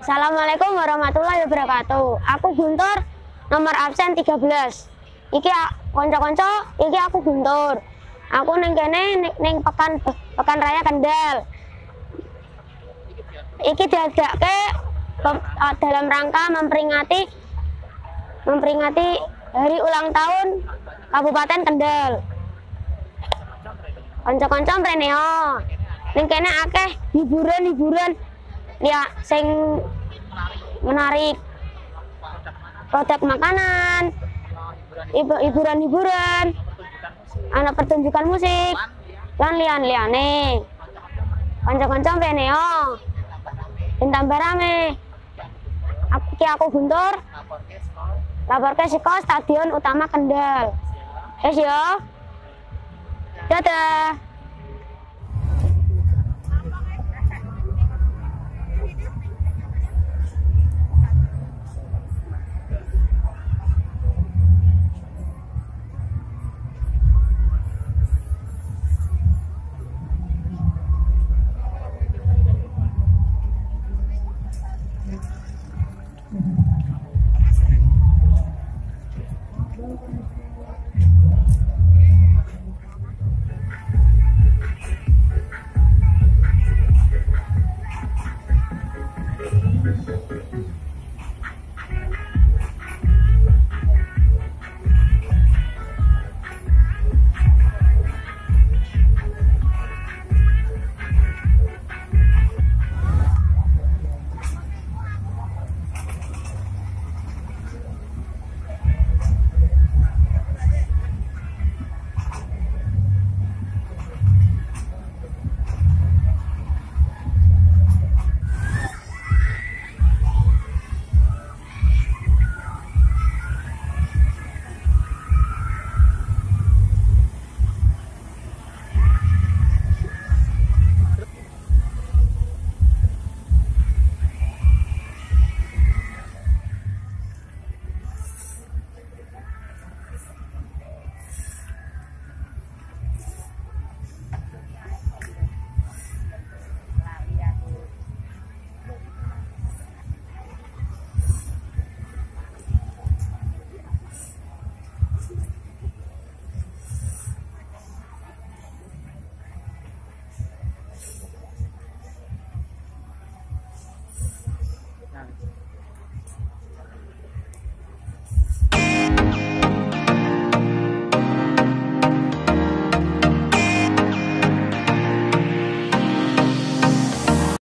Assalamualaikum warahmatullahi wabarakatuh. Aku Guntur, nomor absen 13. Iki konco-konco, iki aku Guntur. Aku neng kene ning pekan pekan raya Kendal. Iki diadakke dalam rangka memperingati memperingati hari ulang tahun Kabupaten Kendal. Konco-konco mreneo. Ning kene akeh hiburan-hiburan ya sing menarik produk makanan ibu- hiburan-hiburan anak pertunjukan musik lan lian-liane kanca-kanca peneo tambah rame aku ki aku guntur lapor ke Stadion Utama Kendal. Yes ya. Dadah. Mm-hmm.